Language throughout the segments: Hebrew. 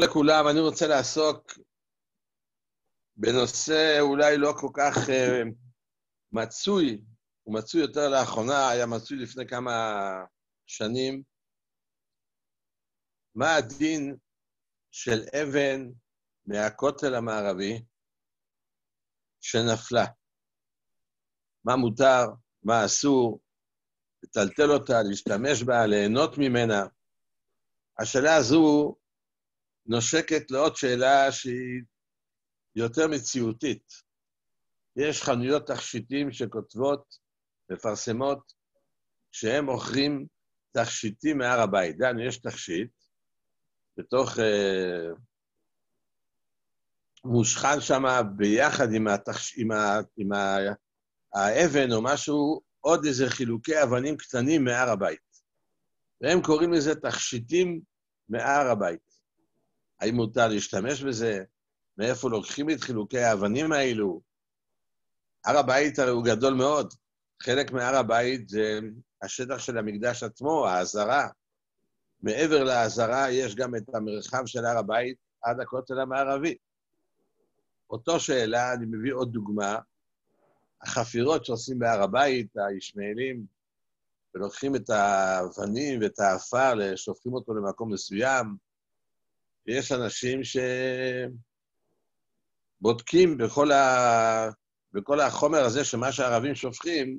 לכולם, אני רוצה לעסוק בנושא אולי לא כל כך uh, מצוי, הוא מצוי יותר לאחרונה, היה מצוי לפני כמה שנים. מה הדין של אבן מהכותל המערבי שנפלה? מה מותר, מה אסור, לטלטל אותה, להשתמש בה, ליהנות ממנה. השאלה הזו נושקת לעוד שאלה שהיא יותר מציאותית. יש חנויות תכשיטים שכותבות, מפרסמות, שהם מוכרים תכשיטים מהר הבית. דנו, יש תכשיט, בתוך... אה, מושכן שם ביחד עם, התחש... עם, ה... עם ה... האבן או משהו, עוד איזה חילוקי אבנים קטנים מהר הבית. והם קוראים לזה תכשיטים מהר הבית. האם מותר להשתמש בזה? מאיפה לוקחים את חילוקי האבנים האלו? הר הבית הרי הוא גדול מאוד. חלק מהר הבית זה השטח של המקדש עצמו, העזרה. מעבר לעזרה יש גם את המרחב של הר הבית עד הכותל המערבי. אותו שאלה, אני מביא עוד דוגמה, החפירות שעושים בהר הבית, הישמעאלים, ולוקחים את האבנים ואת העפר, שופכים אותו למקום מסוים, ויש אנשים שבודקים בכל, ה... בכל החומר הזה, שמה שהערבים שופכים,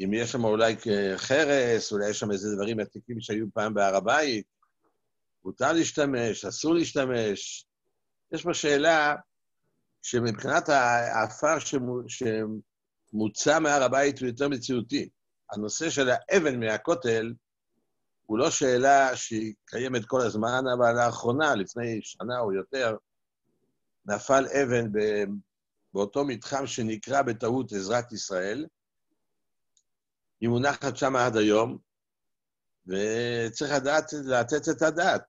אם יש שם אולי חרס, אולי יש שם איזה דברים עתיקים שהיו פעם בהר הבית, מותר להשתמש, אסור להשתמש. יש פה שאלה שמבחינת העפר שמוצא מהר הבית הוא יותר מציאותי. הנושא של האבן מהכותל הוא לא שאלה שהיא קיימת כל הזמן, אבל לאחרונה, לפני שנה או יותר, נפל אבן באותו מתחם שנקרא בטעות עזרת ישראל. היא מונחת שם עד היום, וצריך לדעת, לתת את הדעת.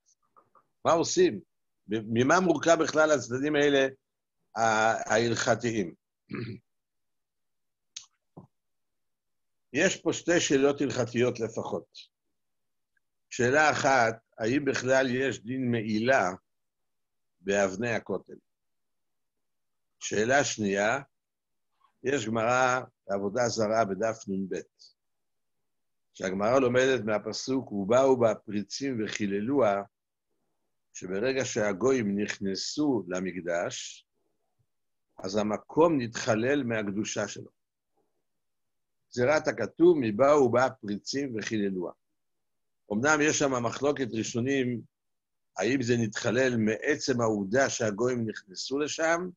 מה עושים? ממה מורכב בכלל הצדדים האלה ההלכתיים? יש פה שתי שאלות הלכתיות לפחות. שאלה אחת, האם בכלל יש דין מעילה באבני הכותל? שאלה שנייה, יש גמרא בעבודה זרה בדף נ"ב, שהגמרא לומדת מהפסוק, ובאו בפריצים וחיללוה, שברגע שהגויים נכנסו למקדש, אז המקום נתחלל מהקדושה שלו. גזירת הכתוב, מבאו בה פריצים וחיללוה. אמנם יש שם מחלוקת ראשונים, האם זה נתחלל מעצם העובדה שהגויים נכנסו לשם,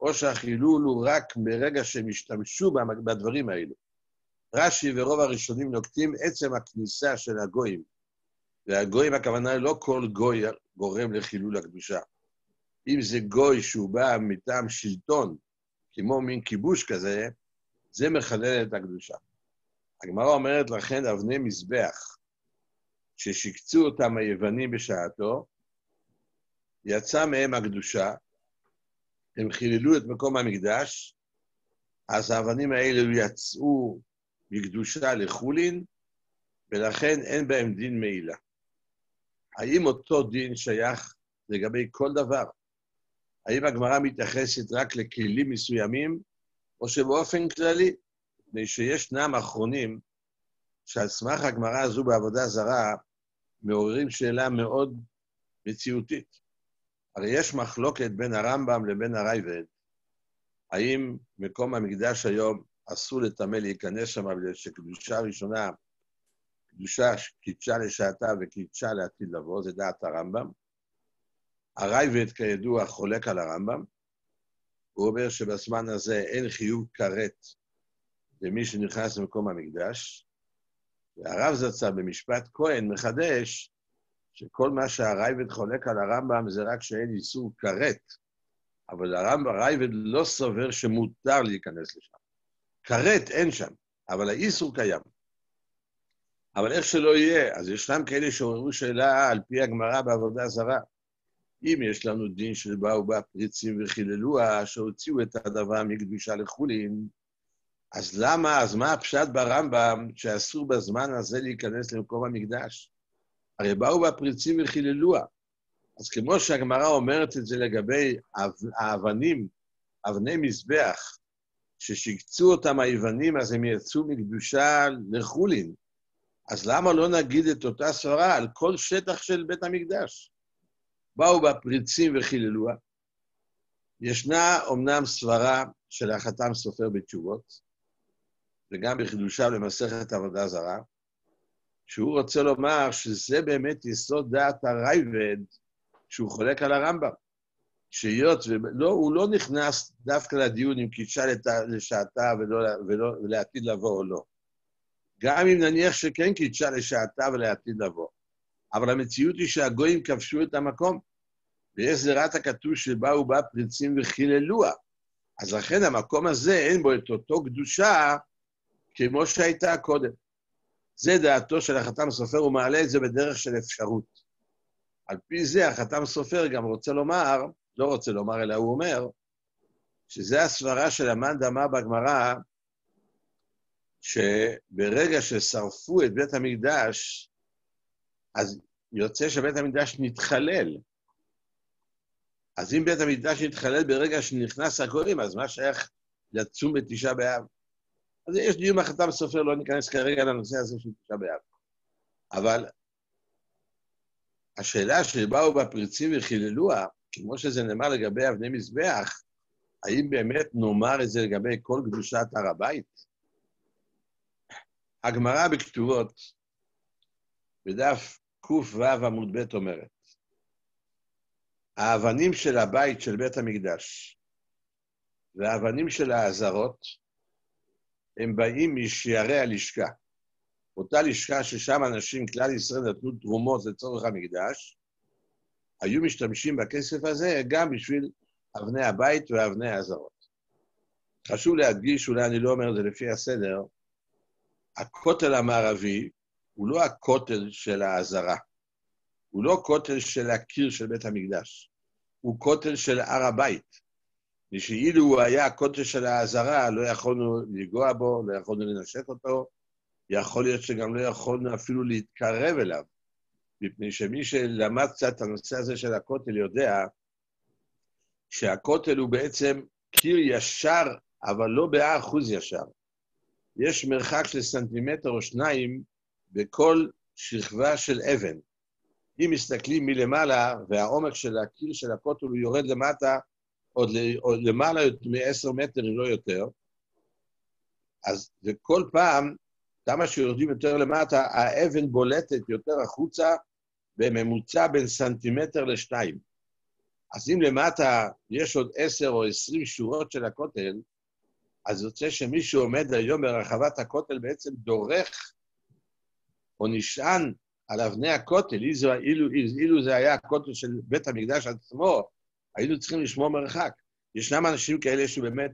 או שהחילול הוא רק מרגע שהם השתמשו בדברים האלו. רש"י ורוב הראשונים נוקטים עצם הכניסה של הגויים. והגויים, הכוונה לא כל גוי גורם לחילול הקדושה. אם זה גוי שהוא בא מטעם שלטון, כמו מין כיבוש כזה, זה מחלל את הקדושה. הגמרא אומרת לכן, אבני מזבח, ששיקצו אותם היוונים בשעתו, יצא מהם הקדושה, הם חיללו את מקום המקדש, אז האבנים האלו יצאו מקדושה לחולין, ולכן אין בהם דין מעילה. האם אותו דין שייך לגבי כל דבר? האם הגמרא מתייחסת רק לכלים מסוימים, או שבאופן כללי, מפני שישנם אחרונים שעל סמך הגמרא הזו בעבודה זרה, מעוררים שאלה מאוד מציאותית. הרי יש מחלוקת בין הרמב"ם לבין הרייבד, האם מקום המקדש היום אסור לטמא להיכנס שם, בגלל שקדושה ראשונה, קדושה קידשה לשעתה וקידשה לעתיד לבוא, זה דעת הרמב"ם. הרייבד, כידוע, חולק על הרמב"ם. הוא אומר שבזמן הזה אין חיוב כרת למי שנכנס למקום המקדש, והרב זצ"ל במשפט כהן מחדש שכל מה שהרייבד חולק על הרמב"ם זה רק שאין איסור כרת, אבל הרמב"ם, הרייבד לא סובר שמותר להיכנס לשם. כרת אין שם, אבל האיסור קיים. אבל איך שלא יהיה, אז ישנם כאלה שעוררו שאלה על פי הגמרא בעבודה זרה. אם יש לנו דין של באו בה פריצים וחיללוה, שהוציאו את הדבר מקדושה לחולין, אז למה, אז מה הפשט ברמב"ם שאסור בזמן הזה להיכנס למקום המקדש? הרי באו בה פריצים וחיללוה. אז כמו שהגמרא אומרת את זה לגבי האבנים, אבני מזבח, ששיגצו אותם היוונים, אז הם יצאו מקדושה לחולין. אז למה לא נגיד את אותה סברה על כל שטח של בית המקדש? באו בפריצים וחיללוה. ישנה אומנם סברה של החתם סופר בתשובות, וגם בחידושיו למסכת עבודה זרה, שהוא רוצה לומר שזה באמת יסוד דעת הרייבד, שהוא חולק על הרמב"ם. שהיות והוא לא נכנס דווקא לדיון אם קידשה לשעתה ולא, ולא, ולעתיד לבוא או לא. גם אם נניח שכן קידשה לשעתה ולעתיד לבוא. אבל המציאות היא שהגויים כבשו את המקום, ויש זירת הכתוב שבאו בה פריצים וחיללוה. אז לכן המקום הזה, אין בו את אותו קדושה כמו שהייתה קודם. זה דעתו של החתם סופר, הוא מעלה את זה בדרך של אפשרות. על פי זה החתם סופר גם רוצה לומר, לא רוצה לומר, אלא הוא אומר, שזה הסברה של המאן דמה בגמרא, שברגע ששרפו את בית המקדש, אז יוצא שבית המקדש נתחלל. אז אם בית המקדש נתחלל ברגע שנכנס הגויים, אז מה שייך לצום בתשעה באב? אז יש דיון בחתם סופר, לא ניכנס כרגע לנושא הזה של תשעה באב. אבל השאלה שבאו בפריצים וחיללוה, כמו שזה נאמר לגבי אבני מזבח, האם באמת נאמר את זה לגבי כל קדושת הר הבית? הגמרא בכתובות, בדף ק"ו עמוד ב' אומרת, האבנים של הבית של בית המקדש והאבנים של העזרות, הם באים משערי הלשכה. אותה לשכה ששם אנשים, כלל ישראל, נתנו תרומות לצורך המקדש, היו משתמשים בכסף הזה גם בשביל אבני הבית ואבני העזרות. חשוב להדגיש, אולי אני לא אומר את זה לפי הסדר, הכותל המערבי הוא לא הכותל של העזרה. הוא לא כותל של הקיר של בית המקדש, הוא כותל של הר הבית. ושאילו הוא היה הכותל של העזרה, לא יכולנו לנגוע בו, לא יכולנו לנשק אותו, יכול להיות שגם לא יכולנו אפילו להתקרב אליו, מפני שמי שלמד קצת את הנושא הזה של הכותל יודע שהכותל הוא בעצם קיר ישר, אבל לא באחוז אחוז ישר. יש מרחק של סנטימטר או שניים בכל שכבה של אבן. אם מסתכלים מלמעלה, והעומק של הקיר של הכותל הוא יורד למטה, עוד, למעלה מ-10 מטר, אם לא יותר, אז וכל פעם, כמה שיורדים יותר למטה, האבן בולטת יותר החוצה בממוצע בין סנטימטר לשתיים. אז אם למטה יש עוד עשר או עשרים שורות של הכותל, אז יוצא שמי שעומד היום ברחבת הכותל בעצם דורך או נשען על אבני הכותל, אילו, אילו, אילו זה היה הכותל של בית המקדש עצמו, היינו צריכים לשמור מרחק. ישנם אנשים כאלה שבאמת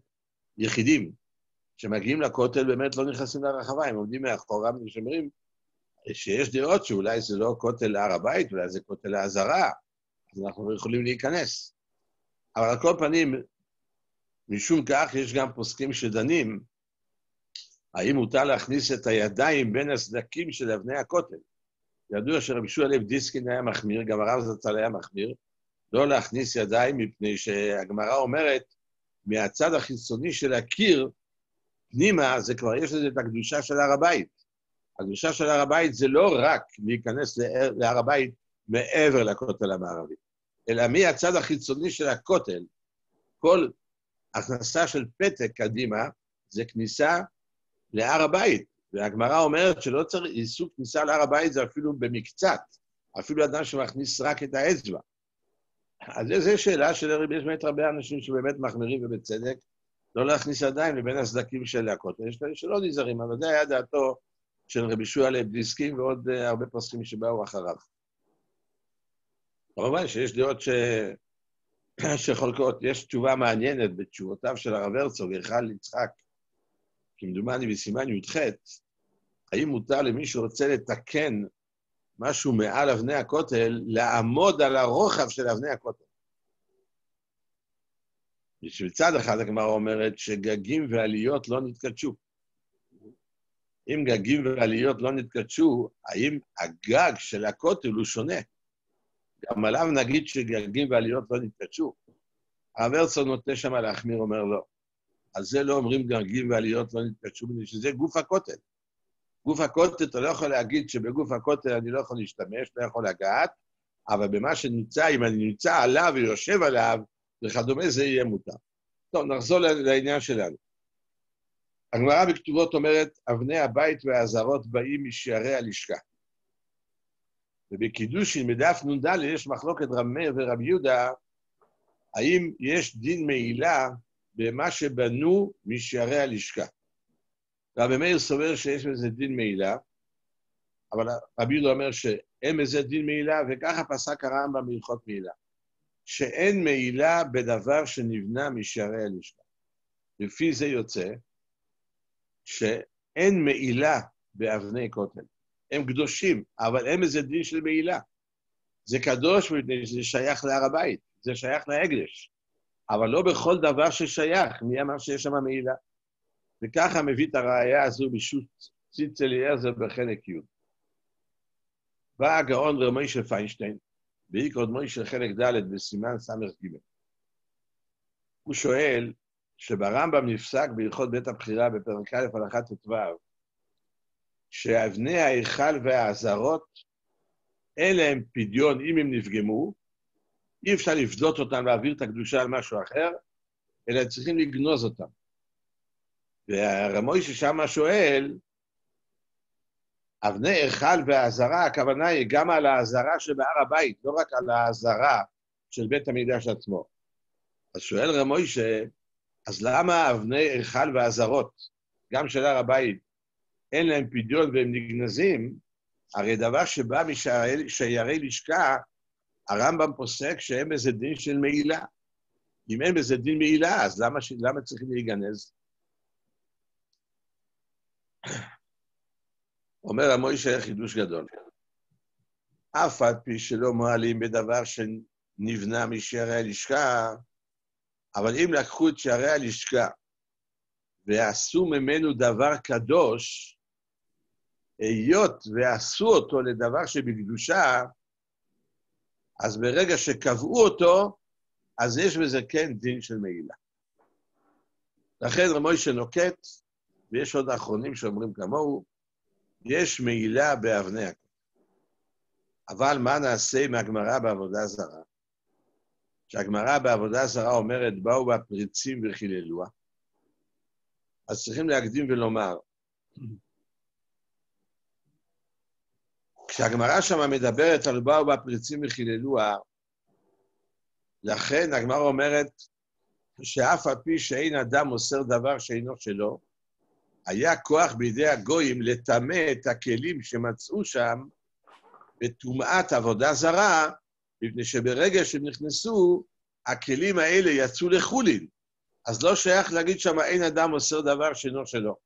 יחידים, שמגיעים לכותל באמת לא נכנסים לרחבה, הם עומדים מאחורה ושומרים שיש דעות שאולי זה לא כותל להר הבית, אולי זה כותל לעזרה, אז אנחנו לא יכולים להיכנס. אבל על כל פנים, משום כך יש גם פוסקים שדנים האם מותר להכניס את הידיים בין הסדקים של אבני הכותל. ידוע שרבי שועה לב דיסקין היה מחמיר, גם הרב זצ"ל היה מחמיר, לא להכניס ידיים, מפני שהגמרא אומרת, מהצד החיצוני של הקיר, פנימה, זה כבר יש לזה את הקדושה של הר הבית. הקדושה של הר הבית זה לא רק להיכנס להר הבית מעבר לכותל המערבי, אלא מהצד החיצוני של הכותל, כל הכנסה של פתק קדימה זה כניסה להר הבית. והגמרא אומרת שלא צריך, עיסוק כניסה להר הבית זה אפילו במקצת, אפילו אדם שמכניס רק את האצבע. אז זו שאלה של יש באמת הרבה אנשים שבאמת מחמירים ובצדק, לא להכניס ידיים לבין הסדקים של הכותל. יש כאלה שלא נזהרים, אבל זה היה דעתו של רבי שועה לבדיסקים ועוד uh, הרבה פוסקים שבאו אחריו. כמובן שיש דעות ש... שחולקות, יש תשובה מעניינת בתשובותיו של הרב הרצוג, היכל יצחק, כמדומני בסימן י"ח, האם מותר למי שרוצה לתקן משהו מעל אבני הכותל, לעמוד על הרוחב של אבני הכותל. בשביל צד אחד הגמרא אומרת שגגים ועליות לא נתקדשו. אם גגים ועליות לא נתקדשו, האם הגג של הכותל הוא שונה? גם עליו נגיד שגרגים ועליות לא נתקדשו. הרב הרצוג נוטה שם להחמיר, אומר לא. על זה לא אומרים גרגים ועליות לא נתקדשו, שזה גוף הכותל. גוף הכותל, אתה לא יכול להגיד שבגוף הכותל אני לא יכול להשתמש, לא יכול לגעת, אבל במה שנמצא, אם אני נמצא עליו ויושב עליו וכדומה, זה יהיה מותר. טוב, נחזור לעניין שלנו. הגמרא בכתובות אומרת, אבני הבית והאזהרות באים משערי הלשכה. ובקידושין בדף נ"ד יש מחלוקת רב מאיר ורב יהודה, האם יש דין מעילה במה שבנו משערי הלשכה. רבי מאיר סובר שיש בזה דין מעילה, אבל רבי יהודה אומר שאין בזה דין מעילה, וככה פסק הרמב"ם בהלכות מעילה. שאין מעילה בדבר שנבנה משערי הלשכה. לפי זה יוצא שאין מעילה באבני כותל. הם קדושים, אבל אין בזה דין של מעילה. זה קדוש מפני שזה שייך להר הבית, זה שייך להקדש. אבל לא בכל דבר ששייך, מי אמר שיש שם מעילה? וככה מביא את הראייה הזו בשו"ת ציץ אליעזר בחלק י'. בא הגאון רב מוישה פיינשטיין, בעיקר מוישה חלק ד' בסימן ס"ג. הוא שואל, שברמב"ם נפסק בהלכות בית הבחירה בפרק א' הלכה ט"ו, שאבני ההיכל והעזרות, אין להם פדיון אם הם נפגמו, אי אפשר לפדות אותם, להעביר את הקדושה על משהו אחר, אלא צריכים לגנוז אותם. והרמוי ששם שואל, אבני היכל והעזרה, הכוונה היא גם על העזרה שבהר הבית, לא רק על העזרה של בית המקדש עצמו. אז שואל רמוי ש... אז למה אבני היכל ועזרות, גם של הר הבית, אין להם פדיון והם נגנזים? הרי דבר שבא משיירי לשכה, הרמב"ם פוסק שאין בזה דין של מעילה. אם אין בזה דין מעילה, אז למה, למה צריכים להיגנז? אומר המוישה חידוש גדול. אף על פי שלא מועלים בדבר שנבנה משערי הלשכה, אבל אם לקחו את שערי הלשכה ועשו ממנו דבר קדוש, היות ועשו אותו לדבר שבקדושה, אז ברגע שקבעו אותו, אז יש בזה כן דין של מעילה. לכן רמוישה נוקט, ויש עוד האחרונים שאומרים כמוהו, יש מעילה באבני הכותל. אבל מה נעשה עם הגמרא בעבודה זרה? שהגמרא בעבודה זרה אומרת, באו בה פריצים וחיללוה, אז צריכים להקדים ולומר, כשהגמרא שם מדברת על באו בה פריצים וחיללוה, לכן הגמרא אומרת שאף על פי שאין אדם מוסר דבר שאינו שלו, היה כוח בידי הגויים לטמא את הכלים שמצאו שם בטומאת עבודה זרה, מפני שברגע שהם נכנסו, הכלים האלה יצאו לחולין. אז לא שייך להגיד שם אין אדם מוסר דבר שאינו שלו.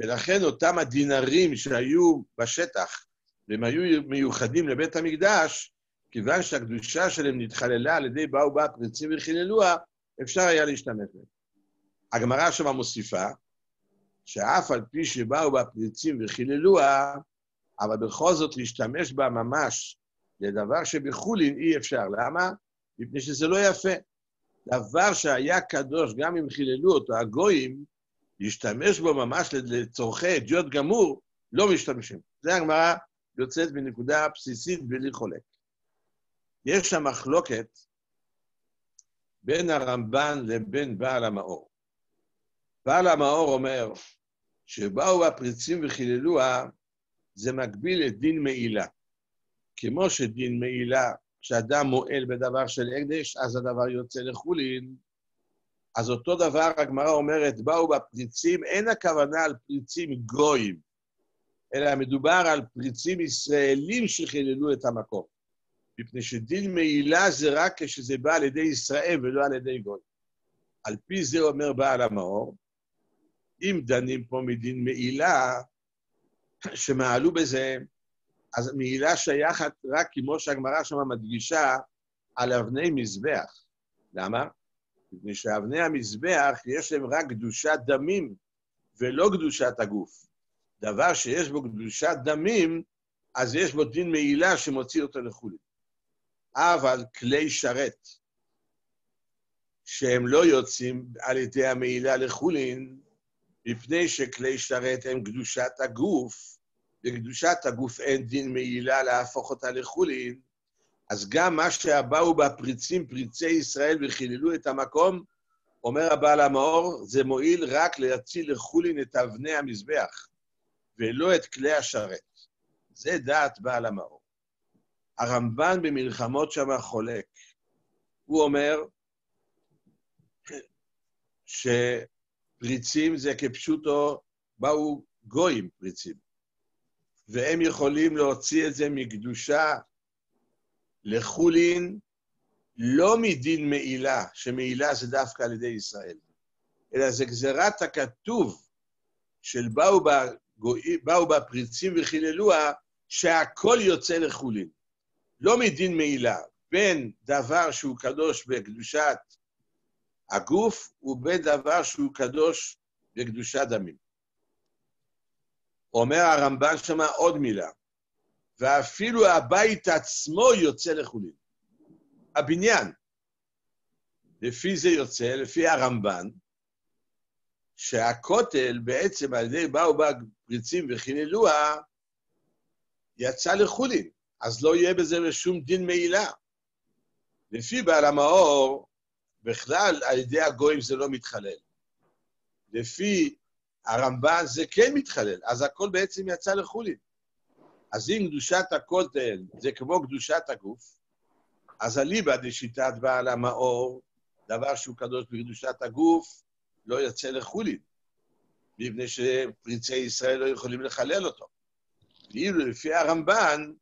ולכן אותם הדינרים שהיו בשטח, והם היו מיוחדים לבית המקדש, כיוון שהקדושה שלהם נתחללה על ידי באו בה פריצים וחיללוה, אפשר היה להשתמש בהם. הגמרא שמה מוסיפה, שאף על פי שבאו בה פריצים וחיללוה, אבל בכל זאת להשתמש בה ממש לדבר שבחולין אי אפשר. למה? מפני שזה לא יפה. דבר שהיה קדוש, גם אם חיללו אותו, הגויים, להשתמש בו ממש לצורכי אדיוט גמור, לא משתמשים. זה הגמרא יוצאת מנקודה בסיסית בלי חולק. יש שם מחלוקת בין הרמב"ן לבין בעל המאור. בעל המאור אומר שבאו הפריצים וחיללוה, זה מקביל לדין מעילה. כמו שדין מעילה, כשאדם מועל בדבר של הקדש, אז הדבר יוצא לחולין. אז אותו דבר הגמרא אומרת, באו בפריצים, אין הכוונה על פריצים גויים, אלא מדובר על פריצים ישראלים שחיללו את המקום. מפני שדין מעילה זה רק כשזה בא על ידי ישראל ולא על ידי גוי. על פי זה אומר בעל המאור, אם דנים פה מדין מעילה, שמעלו בזה אז מעילה שייכת רק כמו שהגמרא שם מדגישה על אבני מזבח. למה? מפני שאבני המזבח יש להם רק קדושת דמים ולא קדושת הגוף. דבר שיש בו קדושת דמים, אז יש בו דין מעילה שמוציא אותו לחולי. אבל כלי שרת, שהם לא יוצאים על ידי המעילה לחולין, מפני שכלי שרת הם קדושת הגוף, בקדושת הגוף אין דין מעילה להפוך אותה לחולין, אז גם מה שבאו בפריצים, פריצי ישראל, וחיללו את המקום, אומר הבעל המאור, זה מועיל רק להציל לחולין את אבני המזבח, ולא את כלי השרת. זה דעת בעל המאור. הרמב"ן במלחמות שם חולק. הוא אומר שפריצים זה כפשוטו, באו גויים פריצים, והם יכולים להוציא את זה מקדושה לחולין, לא מדין מעילה, שמעילה זה דווקא על ידי ישראל, אלא זה גזירת הכתוב של באו, בגוי, באו בפריצים וחיללוה, שהכל יוצא לחולין. לא מדין מעילה, בין דבר שהוא קדוש בקדושת הגוף ובין דבר שהוא קדוש בקדושת דמים. אומר הרמב"ן שמה עוד מילה, ואפילו הבית עצמו יוצא לחולין. הבניין. לפי זה יוצא, לפי הרמב"ן, שהכותל בעצם על ידי באו בה פריצים וחיללוה, יצא לחולין, אז לא יהיה בזה שום דין מעילה. לפי בעל המאור, בכלל על ידי הגויים זה לא מתחלל. לפי הרמב"ן זה כן מתחלל, אז הכל בעצם יצא לחולין. אז אם קדושת הכותל זה כמו קדושת הגוף, אז אליבא דשיטת בעל המאור, דבר שהוא קדוש בקדושת הגוף, לא יוצא לחולין, מפני שפריצי ישראל לא יכולים לחלל אותו. ואילו לפי הרמב"ן,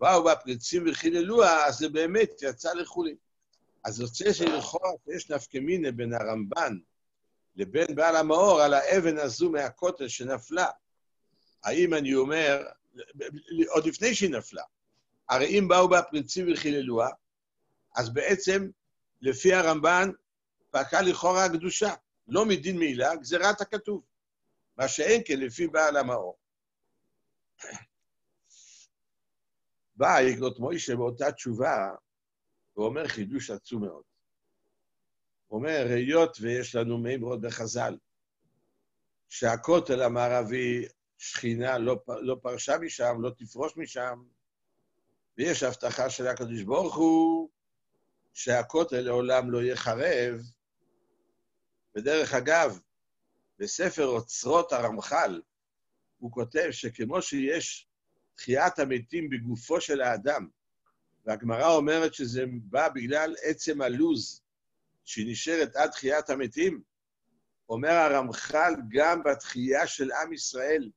באו בפריצים וחיללוה, אז זה באמת יצא לחולין. אז יוצא שלכאורה יש נפקא מינה בין הרמב"ן לבין בעל המאור על האבן הזו מהכותל שנפלה. האם אני אומר, עוד לפני שהיא נפלה, הרי אם באו בפריצים וחיללוה, אז בעצם, לפי הרמב"ן, פקעה לכאורה הקדושה. לא מדין מעילה, גזירת הכתוב. מה שאין כן לפי בעל המאור. בא יקנות מוישה באותה תשובה, ואומר חידוש עצום מאוד. הוא אומר, היות ויש לנו מימרות בחז"ל, שהכותל המערבי, שכינה לא, לא פרשה משם, לא תפרוש משם, ויש הבטחה של הקדוש ברוך הוא שהכותל לעולם לא יחרב. ודרך אגב, בספר אוצרות הרמח"ל, הוא כותב שכמו שיש תחיית המתים בגופו של האדם, והגמרא אומרת שזה בא בגלל עצם הלוז שהיא נשארת עד תחיית המתים, אומר הרמח"ל, גם בתחייה של עם ישראל,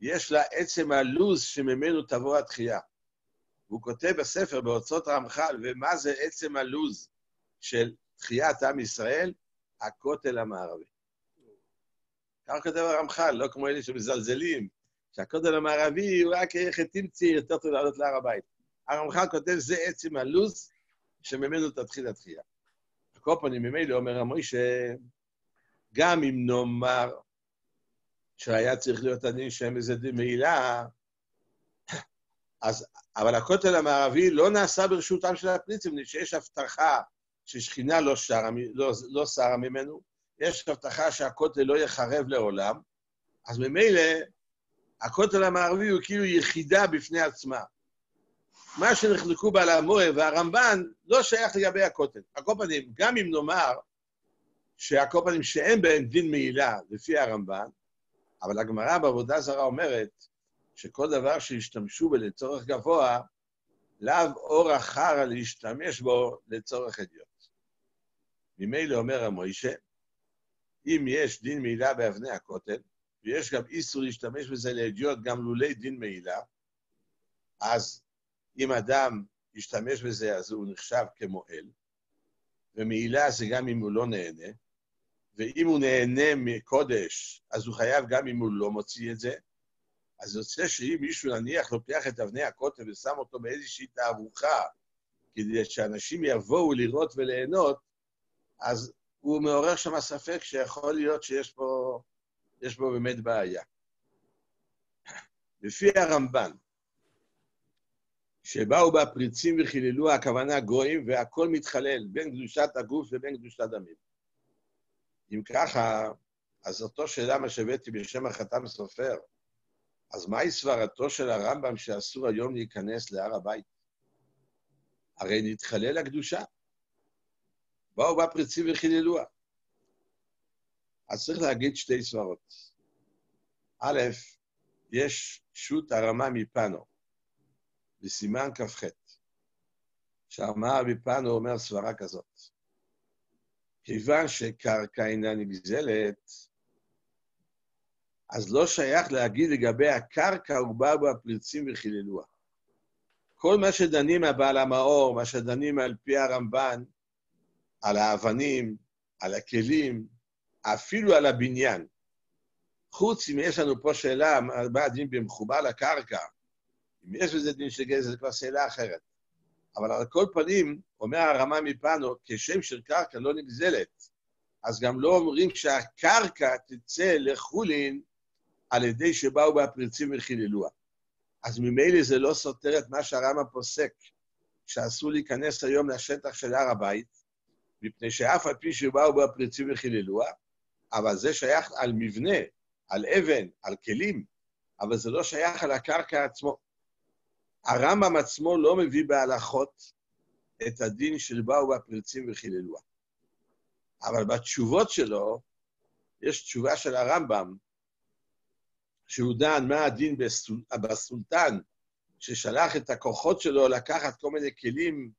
יש לה עצם הלוז שממנו תבוא התחייה. והוא כותב בספר, באוצרות הרמח"ל, ומה זה עצם הלוז של תחיית עם ישראל? הכותל המערבי. כך כותב הרמח"ל, לא כמו אלה שמזלזלים, שהכותל המערבי הוא רק חטאים צעיר, יותר טוב לעלות להר הבית. הרמח"ל כותב, זה עצם הלוז שממנו תתחיל התחייה. כל פנים, ממילא אומר המוישה, גם אם נאמר שהיה צריך להיות הדין שם איזה מעילה, אז, אבל הכותל המערבי לא נעשה ברשותם של הפריצים, מפני שיש הבטחה ששכינה לא שרה, לא, לא שרה ממנו, יש הבטחה שהכותל לא יחרב לעולם, אז ממילא הכותל המערבי הוא כאילו יחידה בפני עצמה. מה שנחלקו בעל המוהר והרמב"ן לא שייך לגבי הכותל. הקופנים, גם אם נאמר שהקופנים שאין בהם דין מעילה לפי הרמב"ן, אבל הגמרא בעבודה זרה אומרת שכל דבר שהשתמשו בו לצורך גבוה, לאו אור אחר להשתמש בו לצורך אדיוט. ממילא אומר המוישה, אם יש דין מעילה באבני הכותל, ויש גם איסור להשתמש בזה לאדיוט גם לולי דין מעילה, אז אם אדם ישתמש בזה, אז הוא נחשב כמועל, ומעילה זה גם אם הוא לא נהנה, ואם הוא נהנה מקודש, אז הוא חייב גם אם הוא לא מוציא את זה. אז יוצא שאם מישהו נניח לוקח את אבני הכותל ושם אותו באיזושהי תערוכה, כדי שאנשים יבואו לראות וליהנות, אז הוא מעורר שם ספק שיכול להיות שיש פה, יש פה באמת בעיה. לפי הרמב"ן, שבאו בה פריצים וחיללו, הכוונה גויים, והכל מתחלל, בין קדושת הגוף ובין קדושת הדמים. אם ככה, אז אותו שאלה מה שהבאתי בשם החתם סופר, אז מהי סברתו של הרמב"ם שאסור היום להיכנס להר הבית? הרי נתחלל הקדושה. באו בה פריצים וחיללוה. אז צריך להגיד שתי סברות. א', יש שו"ת הרמה מפנו, בסימן כ"ח, שהרמה מפנו אומר סברה כזאת. כיוון שקרקע אינה נגזלת, אז לא שייך להגיד לגבי הקרקע, הוא בא בו הפריצים וחיללוה. כל מה שדנים הבעל המאור, מה שדנים על פי הרמב"ן, על האבנים, על הכלים, אפילו על הבניין. חוץ אם יש לנו פה שאלה, מה הדין במחובר לקרקע, אם יש בזה דין של גזל, זו כבר שאלה אחרת. אבל על כל פנים, אומר הרמה מפנו, כשם של קרקע לא נגזלת, אז גם לא אומרים שהקרקע תצא לחולין על ידי שבאו בה פריצים וחיללוה. אז ממילא זה לא סותר את מה שהרמה פוסק, שאסור להיכנס היום לשטח של הר הבית, מפני שאף על פי שבאו בה פריצים וחיללוה, אבל זה שייך על מבנה, על אבן, על כלים, אבל זה לא שייך על הקרקע עצמו. הרמב"ם עצמו לא מביא בהלכות את הדין של באו בפרצים וחיללוה. אבל בתשובות שלו, יש תשובה של הרמב"ם, שהוא דן מה הדין בסול, בסולטן, ששלח את הכוחות שלו לקחת כל מיני כלים,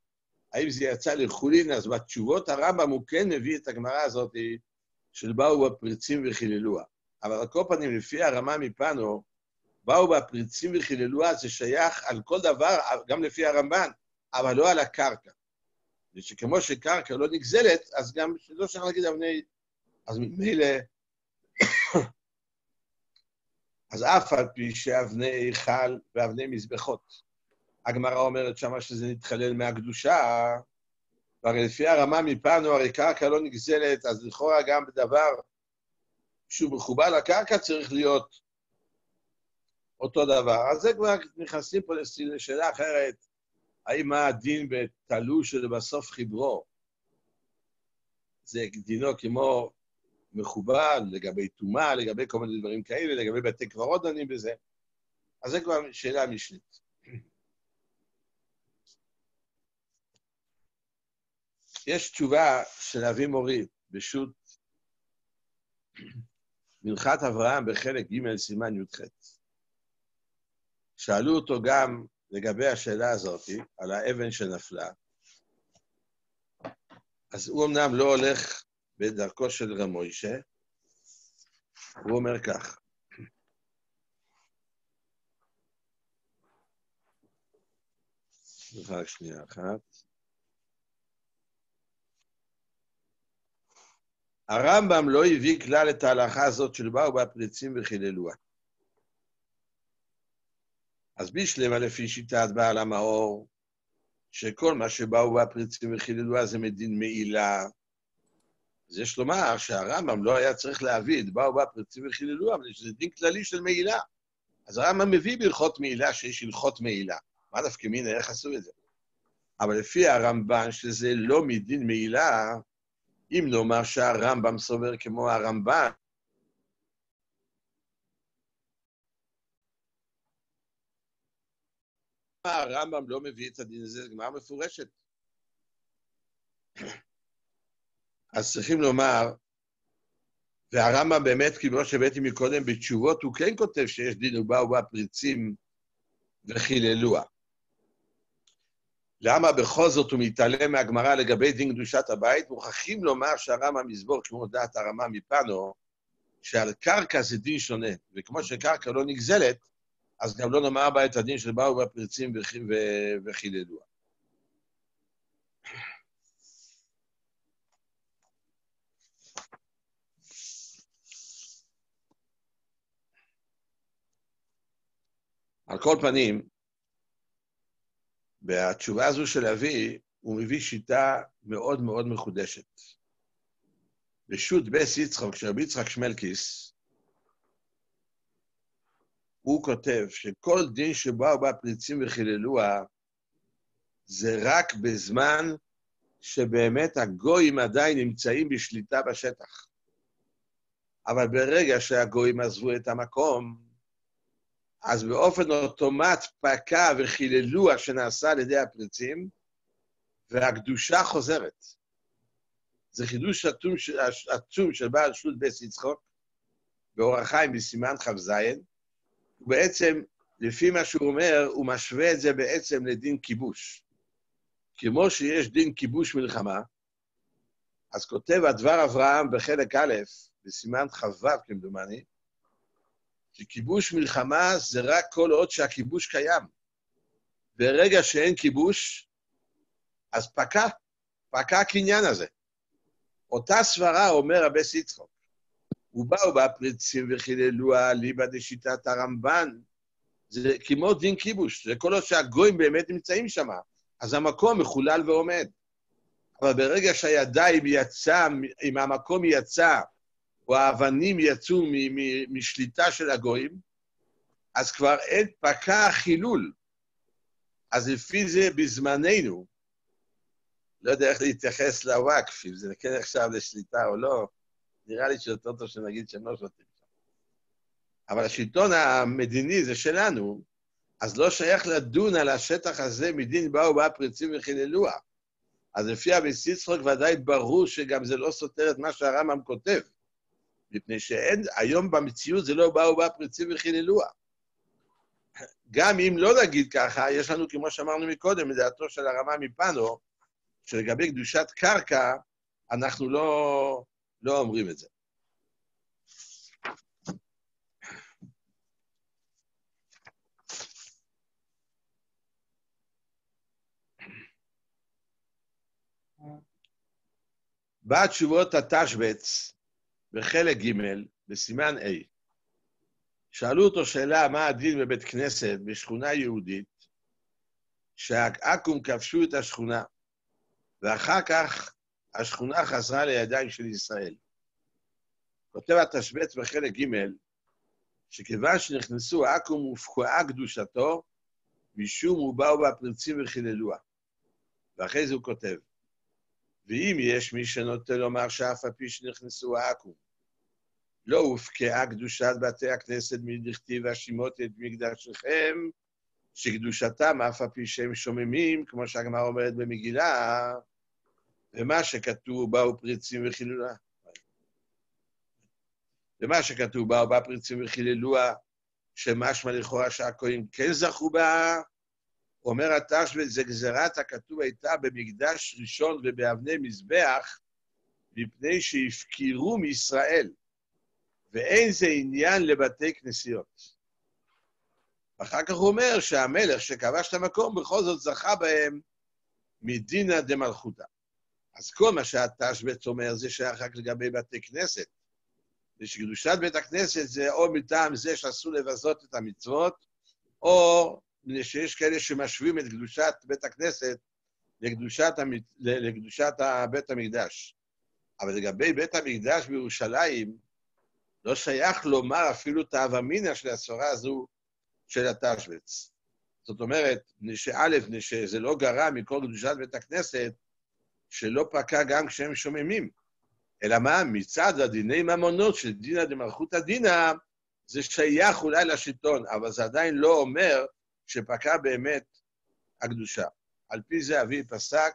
האם זה יצא לחולין, אז בתשובות הרמב"ם הוא כן מביא את הגמרא הזאת של באו בפרצים וחיללוה. אבל על כל פנים, לפי הרמה מפנו, באו בפריצים וחיללוה, זה שייך על כל דבר, גם לפי הרמב"ן, אבל לא על הקרקע. ושכמו שקרקע לא נגזלת, אז גם לא צריך להגיד אבני... אז ממילא... אז אף על פי שאבני היכל ואבני מזבחות, הגמרא אומרת שמה שזה נתחלל מהקדושה, והרי לפי הרמה מפנו, הרי קרקע לא נגזלת, אז לכאורה גם בדבר שהוא מחובר לקרקע צריך להיות אותו דבר. אז זה כבר נכנסים פה לשאלה אחרת, האם מה הדין בתלוש שבסוף חיברו? זה דינו כמו מכובל לגבי טומאה, לגבי כל מיני דברים כאלה, לגבי בתי קברות דנים בזה. אז זה כבר שאלה משנית. יש תשובה של אבי מורי בשו"ת מנחת אברהם בחלק ג' סימן י"ח. שאלו אותו גם לגבי השאלה הזאת, על האבן שנפלה. אז הוא אמנם לא הולך בדרכו של רמוישה, הוא אומר כך, רק שנייה אחת. הרמב"ם לא הביא כלל את ההלכה הזאת של באו בפריצים וחיללוה. אז בישלמה לפי שיטת בעל המאור, שכל מה שבאו בפריצים וחיללוה זה מדין מעילה. אז יש לומר שהרמב"ם לא היה צריך להביא את באו בפריצים וחיללוה, אבל זה דין כללי של מעילה. אז הרמב"ם מביא בהלכות מעילה שיש הלכות מעילה. מה דווקא מינא, איך עשו את זה? אבל לפי הרמב"ן, שזה לא מדין מעילה, אם נאמר שהרמב"ם סובר כמו הרמב"ן, הרמב"ם לא מביא את הדין הזה, זו גמרא מפורשת. אז צריכים לומר, והרמב"ם באמת, כמו שהבאתי מקודם, בתשובות הוא כן כותב שיש דין ובאו בה פריצים וחיללוה. למה בכל זאת הוא מתעלם מהגמרא לגבי דין קדושת הבית? מוכרחים לומר שהרמב"ם יסבור, כמו דעת הרמה מפנו, שעל קרקע זה דין שונה, וכמו שקרקע לא נגזלת, אז גם לא נאמר בה את הדין של באו בפרצים וחידדוה. על כל פנים, והתשובה הזו של אבי, הוא מביא שיטה מאוד מאוד מחודשת. בשו"ת בס יצחוק, שרבי יצחק שמלקיס, הוא כותב שכל דין שבאו בה פריצים וחיללוה, זה רק בזמן שבאמת הגויים עדיין נמצאים בשליטה בשטח. אבל ברגע שהגויים עזבו את המקום, אז באופן אוטומט פקע וחיללו שנעשה על ידי הפריצים, והקדושה חוזרת. זה חידוש עצום, של בעל שו"ת בית יצחוק, באורח חיים בסימן כ"ז. בעצם, לפי מה שהוא אומר, הוא משווה את זה בעצם לדין כיבוש. כמו שיש דין כיבוש מלחמה, אז כותב הדבר אברהם בחלק א', בסימן כ"ו כמדומני, שכיבוש מלחמה זה רק כל עוד שהכיבוש קיים. ברגע שאין כיבוש, אז פקע, פקע הקניין הזה. אותה סברה אומר רבי סיצחוק. ובאו בה פריצים וחיללוה ליבא דשיטת הרמב"ן. זה כמו דין כיבוש, זה כל עוד שהגויים באמת נמצאים שם, אז המקום מחולל ועומד. אבל ברגע שהידיים יצא, אם המקום יצא, או האבנים יצאו משליטה של הגויים, אז כבר אין פקע חילול. אז לפי זה בזמננו, לא יודע איך להתייחס לוואקף, אם זה כן נחשב לשליטה או לא, נראה לי שיותר טוב שנגיד שהם לא שותים שם. אבל השלטון המדיני זה שלנו, אז לא שייך לדון על השטח הזה מדין באו בה פריצים וחיללוה. אז לפי אבי סיצחוק ודאי ברור שגם זה לא סותר את מה שהרמב"ם כותב. מפני שאין, היום במציאות זה לא באו בה פריצים וחיללוה. גם אם לא נגיד ככה, יש לנו, כמו שאמרנו מקודם, מדעתו של הרמה מפנו, שלגבי קדושת קרקע, אנחנו לא, לא אומרים את זה. בא תשובות התשבץ בחלק ג' בסימן A. שאלו אותו שאלה מה הדין בבית כנסת בשכונה יהודית, שהעכו"ם כבשו את השכונה. ואחר כך השכונה חזרה לידיים של ישראל. כותב התשבץ בחלק ג' שכיוון שנכנסו עכו"ם הופקעה קדושתו, משום ובאו בה פריצים וחיללוה. ואחרי זה הוא כותב, ואם יש מי שנוטה לומר שאף על פי שנכנסו העכו"ם, לא הופקעה קדושת בתי הכנסת מדכתיב והשימות את מקדשכם, שקדושתם אף על פי שהם שוממים, כמו שהגמרא אומרת במגילה, ומה שכתוב באו פריצים וחילולה. ומה שכתוב באו בה פריצים וחיללוה, שמשמע לכאורה שהכהנים כן זכו בה, אומר התשבץ, זה גזירת הכתוב הייתה במקדש ראשון ובאבני מזבח, מפני שהפקירו מישראל, ואין זה עניין לבתי כנסיות. אחר כך הוא אומר שהמלך שכבש את המקום בכל זאת זכה בהם מדינא דמלכותא. אז כל מה שהתשבץ אומר זה שייך רק לגבי בתי כנסת. ושקדושת בית הכנסת זה או מטעם זה שאסור לבזות את המצוות, או שיש כאלה שמשווים את קדושת בית הכנסת לקדושת, המת... לקדושת בית המקדש. אבל לגבי בית המקדש בירושלים, לא שייך לומר אפילו את האבמינא של הסברה הזו של התשבץ. זאת אומרת, שא', שזה לא גרע מכל קדושת בית הכנסת, שלא פקע גם כשהם שוממים. אלא מה? מצד הדיני ממונות של דינא דמלכותא דינא, זה שייך אולי לשלטון, אבל זה עדיין לא אומר שפקע באמת הקדושה. על פי זה אבי פסק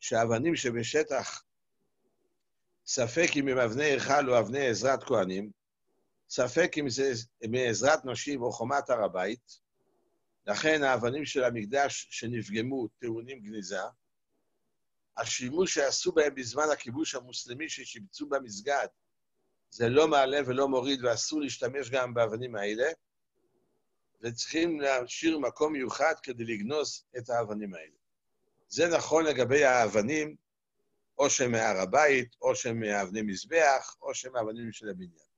שהאבנים שבשטח, ספק אם הם אבני היכל או אבני עזרת כהנים, ספק אם זה מעזרת נשים או חומת הר הבית, לכן האבנים של המקדש שנפגמו טעונים גניזה, השימוש שעשו בהם בזמן הכיבוש המוסלמי ששיבצו במסגד, זה לא מעלה ולא מוריד, ואסור להשתמש גם באבנים האלה, וצריכים להשאיר מקום מיוחד כדי לגנוז את האבנים האלה. זה נכון לגבי האבנים, או שהם מהר הבית, או שהם מאבני מזבח, או שהם מאבנים של הבניין.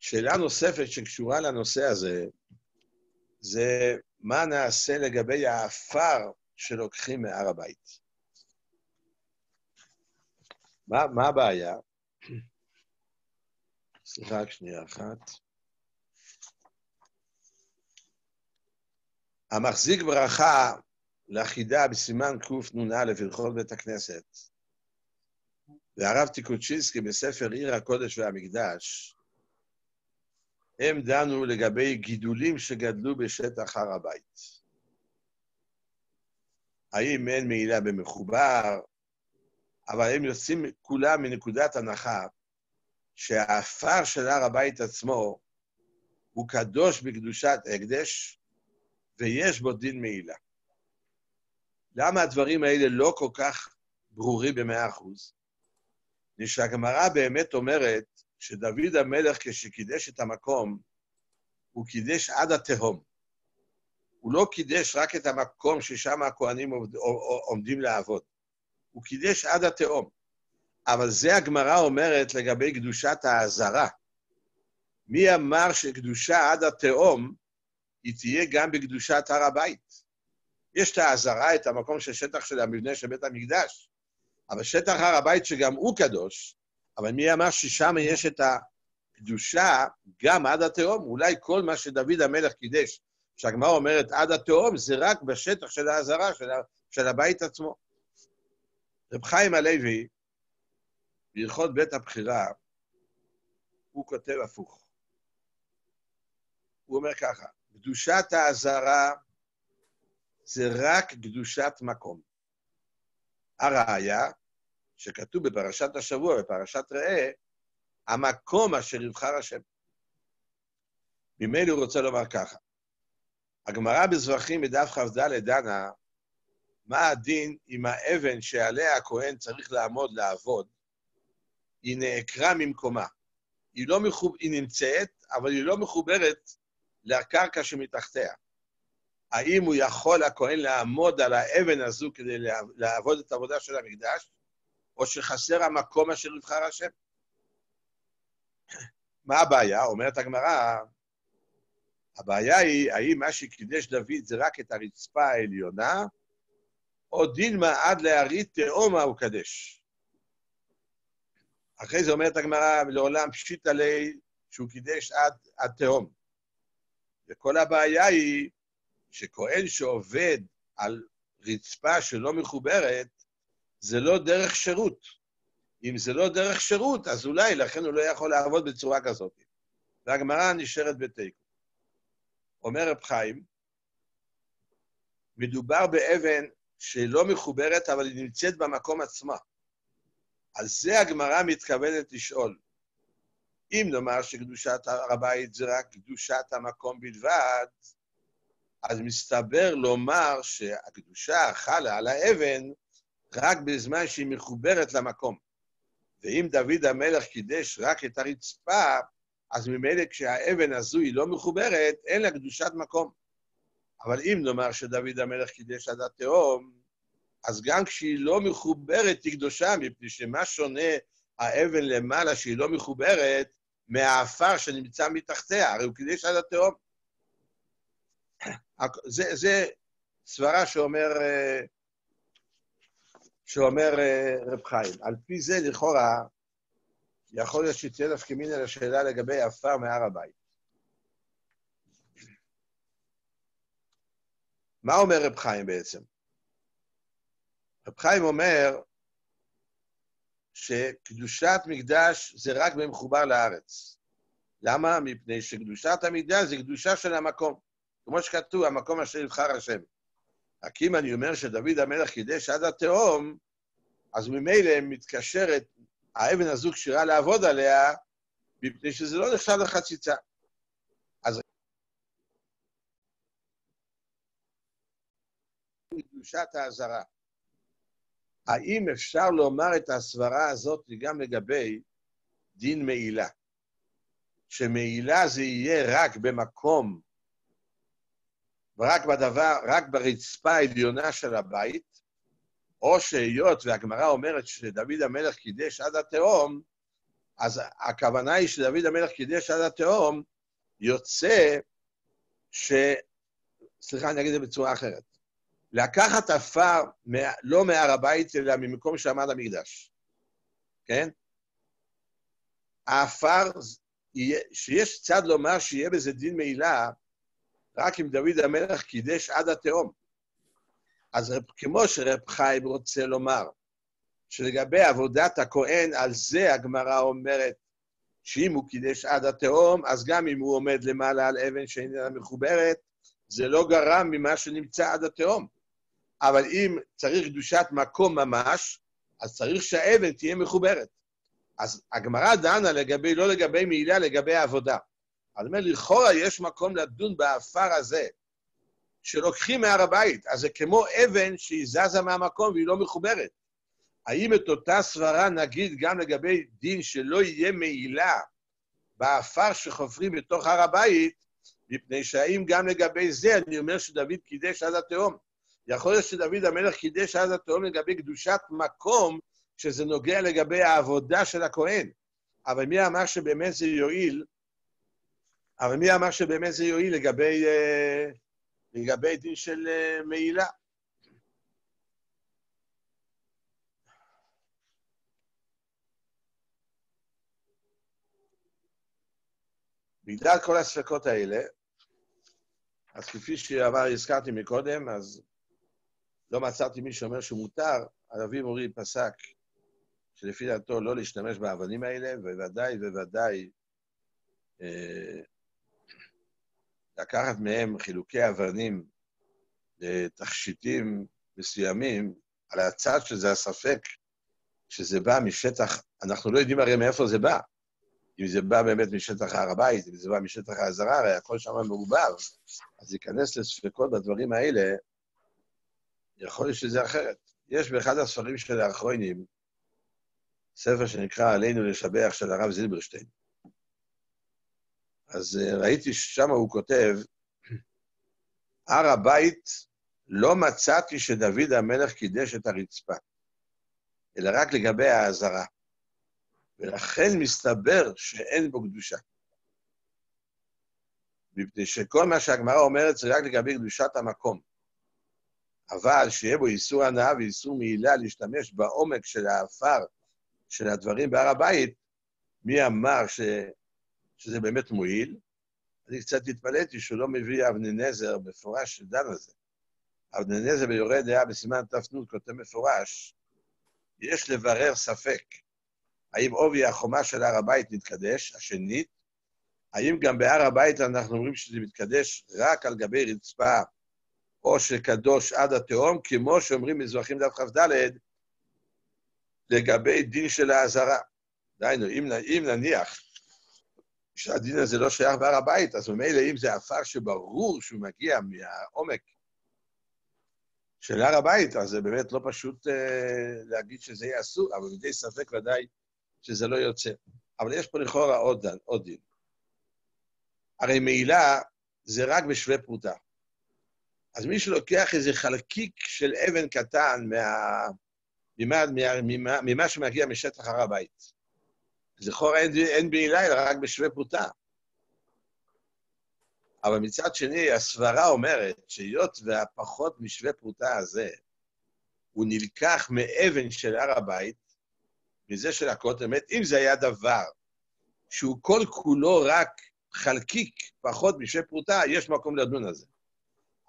שאלה נוספת שקשורה לנושא הזה, זה מה נעשה לגבי האפר שלוקחים מהר הבית. מה, מה הבעיה? סליחה, רק שנייה אחת. המחזיק ברכה לחידה בסימן קנ"א הלכות בית הכנסת, והרב טיקוצ'ינסקי בספר עיר הקודש והמקדש, הם דנו לגבי גידולים שגדלו בשטח הר הבית. האם אין מעילה במחובר, אבל הם יוצאים כולם מנקודת הנחה שהעפר של הר הבית עצמו הוא קדוש בקדושת הקדש, ויש בו דין מעילה. למה הדברים האלה לא כל כך ברורים במאה אחוז? מפני שהגמרא באמת אומרת שדוד המלך, כשקידש את המקום, הוא קידש עד התהום. הוא לא קידש רק את המקום ששם הכוהנים עומדים לעבוד. הוא קידש עד התהום. אבל זה הגמרא אומרת לגבי קדושת העזרה. מי אמר שקדושה עד התהום היא תהיה גם בקדושת הר הבית? יש את העזרה, את המקום של שטח של המבנה של בית המקדש, אבל שטח הר הבית שגם הוא קדוש, אבל מי אמר ששם יש את הקדושה גם עד התהום? אולי כל מה שדוד המלך קידש, שהגמרא אומרת עד התהום, זה רק בשטח של העזרה, של, של הבית עצמו. רב חיים הלוי, בהלכות בית הבחירה, הוא כותב הפוך. הוא אומר ככה, קדושת העזרה זה רק קדושת מקום. הראיה, שכתוב בפרשת השבוע, בפרשת ראה, המקום אשר יבחר השם. ממילא הוא רוצה לומר ככה, הגמרא בזרחים בדף כ"ד דנה, מה הדין עם האבן שעליה הכהן צריך לעמוד לעבוד, היא נעקרה ממקומה. היא, לא מחוב... היא נמצאת, אבל היא לא מחוברת לקרקע שמתחתיה. האם הוא יכול, הכהן, לעמוד על האבן הזו כדי לעבוד את העבודה של המקדש, או שחסר המקום אשר יבחר השם? מה הבעיה? אומרת הגמרא, הבעיה היא, האם מה שקידש דוד זה רק את הרצפה העליונה, או דילמה עד להרית תהומה הוא קדש. אחרי זה אומרת הגמרא, לעולם פשיטא ליה שהוא קידש עד, עד תהום. וכל הבעיה היא שכהן שעובד על רצפה שלא מחוברת, זה לא דרך שירות. אם זה לא דרך שירות, אז אולי לכן הוא לא יכול לעבוד בצורה כזאת. והגמרא נשארת בתיקו. אומר רב חיים, מדובר באבן שלא מחוברת, אבל היא נמצאת במקום עצמה. על זה הגמרא מתכוונת לשאול. אם נאמר שקדושת הר הבית זה רק קדושת המקום בלבד, אז מסתבר לומר שהקדושה חלה על האבן רק בזמן שהיא מחוברת למקום. ואם דוד המלך קידש רק את הרצפה, אז ממילא כשהאבן הזו היא לא מחוברת, אין לה קדושת מקום. אבל אם נאמר שדוד המלך קידש עד התהום, אז גם כשהיא לא מחוברת היא קדושה, מפני שמה שונה האבן למעלה שהיא לא מחוברת מהעפר שנמצא מתחתיה? הרי הוא קידש עד התהום. זה, זה סברה שאומר, אה, שאומר אה, רב חיים. על פי זה, לכאורה, יכול להיות שתהיה דווקא מין על השאלה לגבי עפר מהר הבית. מה אומר רב חיים בעצם? רב חיים אומר שקדושת מקדש זה רק במחובר לארץ. למה? מפני שקדושת המקדש זה קדושה של המקום. כמו שכתוב, המקום אשר יבחר השם. רק אם אני אומר שדוד המלך קידש עד התהום, אז ממילא מתקשרת, האבן הזו כשירה לעבוד עליה, מפני שזה לא נחשב לחציצה. אז קדושת האזהרה. האם אפשר לומר את הסברה הזאת גם לגבי דין מעילה? שמעילה זה יהיה רק במקום ורק בדבר, רק ברצפה העליונה של הבית, או שהיות והגמרא אומרת שדוד המלך קידש עד התהום, אז הכוונה היא שדוד המלך קידש עד התהום, יוצא ש... סליחה, אני אגיד את זה בצורה אחרת. לקחת עפר לא מהר הבית, אלא ממקום שעמד המקדש, כן? העפר, שיש צד לומר שיהיה בזה דין מעילה, רק אם דוד המלך קידש עד התהום. אז כמו שרב חיים רוצה לומר, שלגבי עבודת הכהן, על זה הגמרא אומרת שאם הוא קידש עד התהום, אז גם אם הוא עומד למעלה על אבן שאיננה מחוברת, זה לא גרם ממה שנמצא עד התהום. אבל אם צריך קדושת מקום ממש, אז צריך שהאבן תהיה מחוברת. אז הגמרא דנה לגבי, לא לגבי מעילה, לגבי העבודה. אני אומר, לכאורה יש מקום לדון באפר הזה, שלוקחים מהר הבית, אז זה כמו אבן שהיא זזה מהמקום והיא לא מחוברת. האם אותה סברה נגיד גם לגבי דין שלא יהיה מעילה באפר שחופרים בתוך הר הבית, מפני שהאם גם לגבי זה אני אומר שדוד קידש עד התהום. יכול להיות שדוד המלך קידש עד התהום לגבי קדושת מקום, שזה נוגע לגבי העבודה של הכהן. אבל מי אמר שבאמת זה יועיל? אבל מי אמר שבאמת זה יועיל לגבי, אה, לגבי דין של אה, מעילה? בגלל כל הספקות האלה, אז כפי שעבר, הזכרתי מקודם, אז לא מצאתי מי שאומר שמותר, הרבי מורי פסק שלפי דעתו לא להשתמש באבנים האלה, וודאי וודאי אה, לקחת מהם חילוקי אבנים לתכשיטים מסוימים, על הצד שזה הספק, שזה בא משטח, אנחנו לא יודעים הרי מאיפה זה בא. אם זה בא באמת משטח הר הבית, אם זה בא משטח האזהרה, הרי הכל שם מעובר, אז להיכנס לספקות בדברים האלה, יכול להיות שזה אחרת. יש באחד הספרים של האחרונים, ספר שנקרא עלינו לשבח של הרב זילברשטיין. אז אה, ראיתי ששם הוא כותב, הר הבית, לא מצאתי שדוד המלך קידש את הרצפה, אלא רק לגבי האזהרה. ולכן מסתבר שאין בו קדושה. מפני שכל מה שהגמרא אומרת זה רק לגבי קדושת המקום. אבל שיהיה בו איסור הנאה ואיסור מעילה להשתמש בעומק של האפר של הדברים בהר הבית, מי אמר ש... שזה באמת מועיל? אני קצת התפלאתי שהוא לא מביא אבני נזר מפורש שדן על זה. אבני נזר ביורה דעה בסימן ת"נ כותב מפורש, יש לברר ספק האם עובי החומה של הר הבית נתקדש, השנית, האם גם בהר הבית אנחנו אומרים שזה מתקדש רק על גבי רצפה, או שקדוש עד התהום, כמו שאומרים מזרחים דף כ"ד, לגבי דין של האזהרה. דהיינו, אם, אם נניח שהדין הזה לא שייך בהר הבית, אז ממילא אם זה עפר שברור שהוא מגיע מהעומק של הר הבית, אז זה באמת לא פשוט אה, להגיד שזה יהיה אסור, אבל בידי ספק ודאי שזה לא יוצא. אבל יש פה לכאורה עוד, עוד דין. הרי מעילה זה רק בשווה פרוטה. אז מי שלוקח איזה חלקיק של אבן קטן מה, ממה, ממה, ממה, שמגיע משטח הר הבית, אז לכאורה אין, אין בעילה, אלא רק בשווה פרוטה. אבל מצד שני, הסברה אומרת שהיות והפחות משווה פרוטה הזה, הוא נלקח מאבן של הר הבית, מזה של הכותל, באמת, אם זה היה דבר שהוא כל כולו רק חלקיק, פחות משווה פרוטה, יש מקום לדון על זה.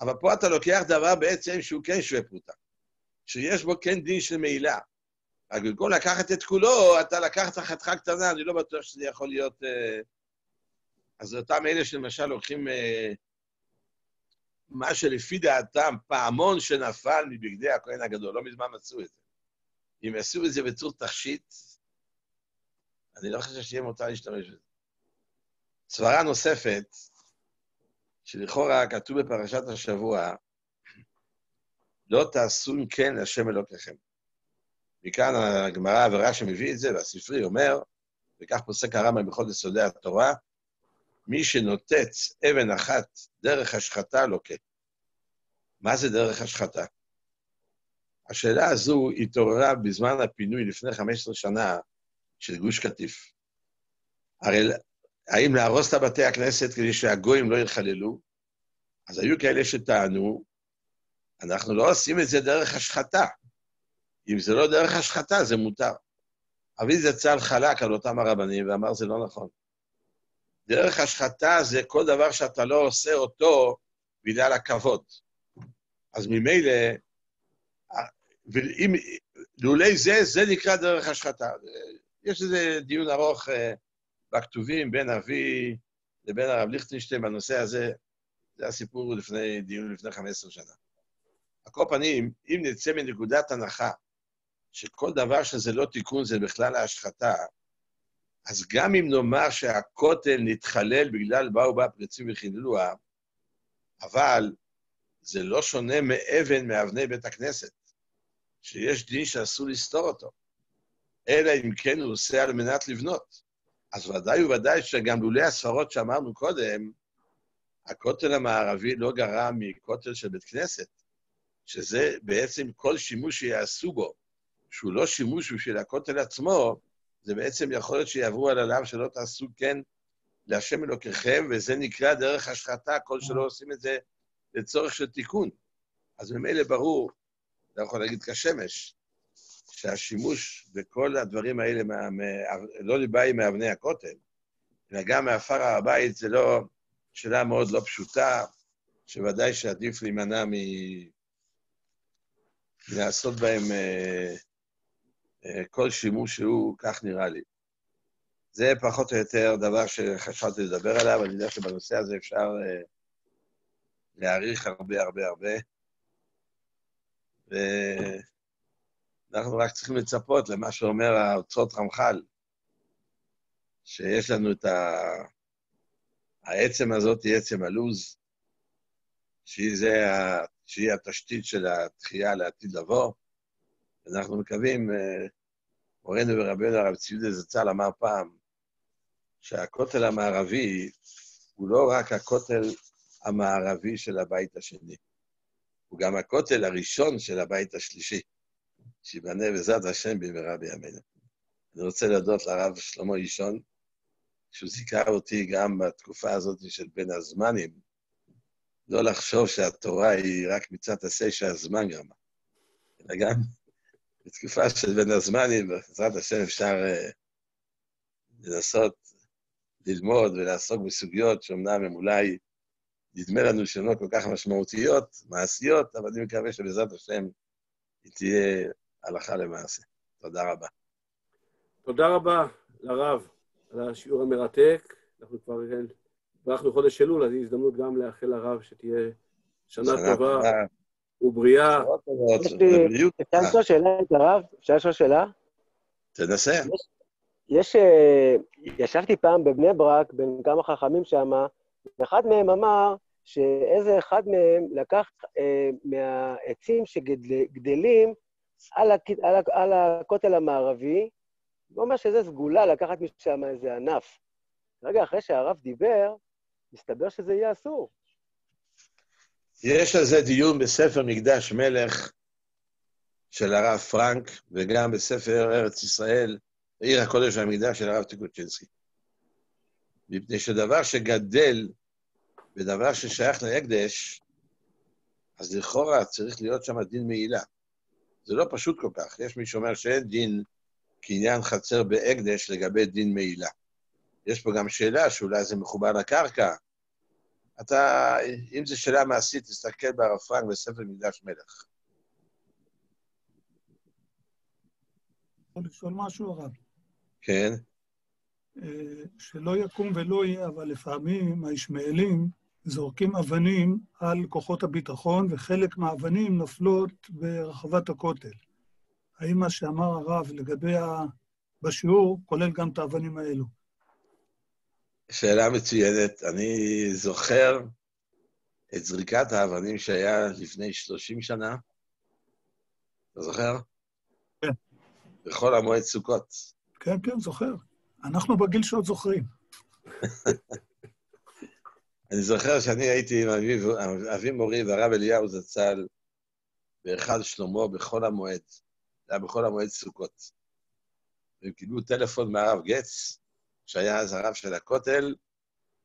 אבל פה אתה לוקח דבר בעצם שהוא כן שווה פרוטה, שיש בו כן דין של מעילה. רק במקום לקחת את כולו, אתה לקחת חתיכה קטנה, אני לא בטוח שזה יכול להיות... אה... אז אותם אלה שלמשל לוקחים אה... מה שלפי דעתם פעמון שנפל מבגדי הכהן הגדול, לא מזמן מצאו את זה. אם יעשו את זה בצור תכשיט, אני לא חושב שיהיה מותר להשתמש בזה. סברה נוספת, שלכאורה כתוב בפרשת השבוע, לא תעשו אם כן השם אלוקיכם. מכאן הגמרא ורש"י מביא את זה, והספרי אומר, וכך פוסק הרמב"ם בכל יסודי התורה, מי שנוטץ אבן אחת דרך השחתה לוקה. מה זה דרך השחתה? השאלה הזו התעוררה בזמן הפינוי לפני 15 שנה של גוש קטיף. הרי האם להרוס את בתי הכנסת כדי שהגויים לא יחללו? אז היו כאלה שטענו, אנחנו לא עושים את זה דרך השחתה. אם זה לא דרך השחתה, זה מותר. אבי זצ"ל חלק על אותם הרבנים ואמר, זה לא נכון. דרך השחתה זה כל דבר שאתה לא עושה אותו בגלל הכבוד. אז ממילא ואם, לולי זה, זה נקרא דרך השחתה. יש איזה דיון ארוך בכתובים בין אבי לבין הרב ליכטנשטיין בנושא הזה. זה הסיפור לפני דיון לפני 15 שנה. על כל פנים, אם נצא מנקודת הנחה שכל דבר שזה לא תיקון זה בכלל ההשחתה, אז גם אם נאמר שהכותל נתחלל בגלל באו בה פריצים וחיללוה, אבל זה לא שונה מאבן מאבני בית הכנסת, שיש דין שאסור לסתור אותו, אלא אם כן הוא עושה על מנת לבנות. אז ודאי וודאי שגם לולי הספרות שאמרנו קודם, הכותל המערבי לא גרם מכותל של בית כנסת, שזה בעצם כל שימוש שיעשו בו, שהוא לא שימוש בשביל הכותל עצמו, זה בעצם יכול להיות שיעברו על עליו שלא תעשו כן להשם אלוקיכם, וזה נקרא דרך השחתה, כל שלא עושים את זה לצורך של תיקון. אז ממילא ברור, אתה יכול להגיד כשמש, שהשימוש בכל הדברים האלה מה, מה, לא בא מאבני הכותל, אלא גם מעפר הר הבית, זה לא שאלה מאוד לא פשוטה, שוודאי שעדיף להימנע מ... לעשות בהם אה, אה, כל שימוש שהוא, כך נראה לי. זה פחות או יותר דבר שחשבתי לדבר עליו, אני יודע שבנושא הזה אפשר אה, להעריך הרבה הרבה הרבה, ואנחנו רק צריכים לצפות למה שאומר האוצרות רמח"ל, שיש לנו את ה... העצם הזאת היא עצם הלוז, שהיא, זה, שהיא התשתית של התחייה לעתיד לבוא. אנחנו מקווים, אה, מורנו ורבנו הרב ציודה זצ"ל אמר פעם, שהכותל המערבי הוא לא רק הכותל המערבי של הבית השני, הוא גם הכותל הראשון של הבית השלישי, שיבנה בעזרת השם במהרה בימינו. אני רוצה להודות לרב שלמה אישון, שהוא זיכה אותי גם בתקופה הזאת של בין הזמנים, לא לחשוב שהתורה היא רק מצד עשה שהזמן גרמה, אלא גם בתקופה של בין הזמנים, בעזרת השם אפשר uh, לנסות ללמוד ולעסוק בסוגיות שאומנם הן אולי, נדמה לנו שהן לא כל כך משמעותיות, מעשיות, אבל אני מקווה שבעזרת השם היא תהיה הלכה למעשה. תודה רבה. תודה רבה לרב על השיעור המרתק. אנחנו כבר ברכנו חודש אלול, אז זו הזדמנות גם לאחל לרב שתהיה שנה טובה ובריאה. אפשר לשאול שאלה את הרב? אפשר לשאול שאלה? תנסה. יש, אה, ישבתי פעם בבני ברק בין כמה חכמים שם, ואחד מהם אמר שאיזה אחד מהם לקח אה, מהעצים שגדלים על, על, על הכותל המערבי, הוא אומר שזה סגולה לקחת משם איזה ענף. רגע אחרי שהרב דיבר, מסתבר שזה יהיה אסור. יש על זה דיון בספר מקדש מלך של הרב פרנק, וגם בספר ארץ ישראל, עיר הקודש והמקדש של הרב טיקוצ'ינסקי. מפני שדבר שגדל ודבר ששייך להקדש, אז לכאורה צריך להיות שם דין מעילה. זה לא פשוט כל כך. יש מי שאומר שאין דין קניין חצר בהקדש לגבי דין מעילה. יש פה גם שאלה שאולי זה מחובר לקרקע. אתה, אם זו שאלה מעשית, תסתכל ברב פרנק בספר מקדש מלך. יכול לשאול משהו, הרב? כן. אה, שלא יקום ולא יהיה, אבל לפעמים הישמעאלים זורקים אבנים על כוחות הביטחון, וחלק מהאבנים נופלות ברחבת הכותל. האם מה שאמר הרב לגבי ה... בשיעור כולל גם את האבנים האלו? שאלה מצוינת. אני זוכר את זריקת האבנים שהיה לפני 30 שנה. אתה זוכר? כן. בכל המועד סוכות. כן, כן, זוכר. אנחנו בגיל שעוד זוכרים. אני זוכר שאני הייתי עם אבי, אבי מורי והרב אליהו זצ"ל בהיכל שלמה בחול המועד. זה היה בחול המועד סוכות. והם קיבלו טלפון מהרב גץ, שהיה אז הרב של הכותל,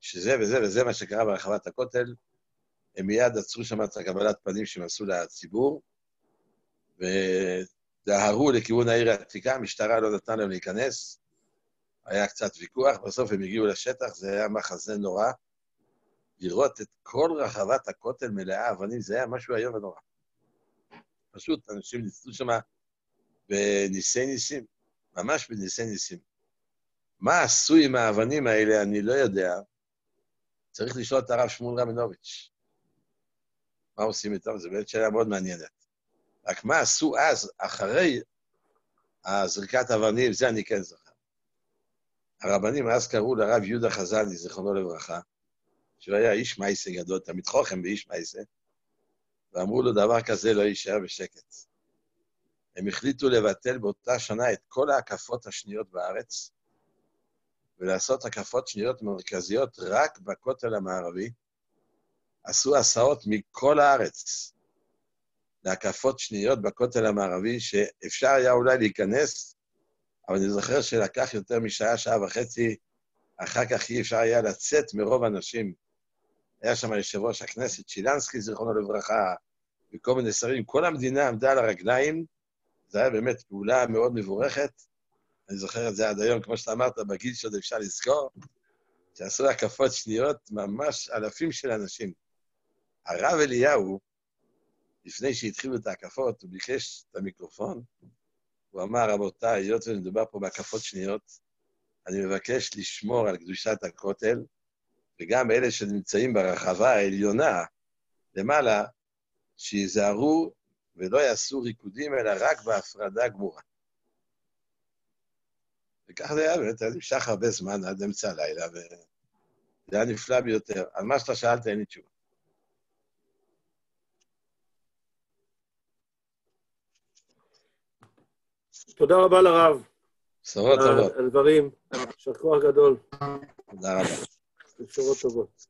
שזה וזה וזה מה שקרה ברחבת הכותל. הם מיד עצרו שם את הקבלת פנים שהם עשו לציבור, ודהרו לכיוון העיר העתיקה, המשטרה לא נתנה להם להיכנס, היה קצת ויכוח, בסוף הם הגיעו לשטח, זה היה מחזה נורא. לראות את כל רחבת הכותל מלאה אבנים, זה היה משהו איום ונורא. פשוט אנשים ניסו שם בניסי ניסים, ממש בניסי ניסים. מה עשו עם האבנים האלה, אני לא יודע. צריך לשאול את הרב שמואל רבינוביץ'. מה עושים איתם? זו באמת שאלה מאוד מעניינת. רק מה עשו אז, אחרי הזריקת אבנים, זה אני כן זוכר. הרבנים אז קראו לרב יהודה חזני, זיכרונו לברכה, שהוא היה איש מייסה גדול, תמיד חוכם ואיש מייסה, ואמרו לו, דבר כזה לא יישאר בשקט. הם החליטו לבטל באותה שנה את כל ההקפות השניות בארץ, ולעשות הקפות שניות מרכזיות רק בכותל המערבי. עשו הסעות מכל הארץ להקפות שניות בכותל המערבי, שאפשר היה אולי להיכנס, אבל אני זוכר שלקח יותר משעה, שעה וחצי, אחר כך אי אפשר היה לצאת מרוב אנשים. היה שם יושב ראש הכנסת שילנסקי, זיכרונו לברכה, וכל מיני שרים. כל המדינה עמדה על הרגליים, זו הייתה באמת פעולה מאוד מבורכת. אני זוכר את זה עד היום, כמו שאתה אמרת, בגיל שעוד אפשר לזכור, שעשו הקפות שניות, ממש אלפים של אנשים. הרב אליהו, לפני שהתחילו את ההקפות, הוא ביקש את המיקרופון, הוא אמר, רבותיי, היות ומדובר פה בהקפות שניות, אני מבקש לשמור על קדושת הכותל, וגם אלה שנמצאים ברחבה העליונה, למעלה, שייזהרו ולא יעשו ריקודים, אלא רק בהפרדה גמורה. וכך זה היה, באמת, זה נמשך הרבה זמן, עד אמצע הלילה, וזה היה נפלא ביותר. על מה שאתה שאלת, אין לי תשובה. תודה רבה לרב. בשורות טובות. על הדברים. יישר כוח גדול. תודה רבה. בשורות טובות.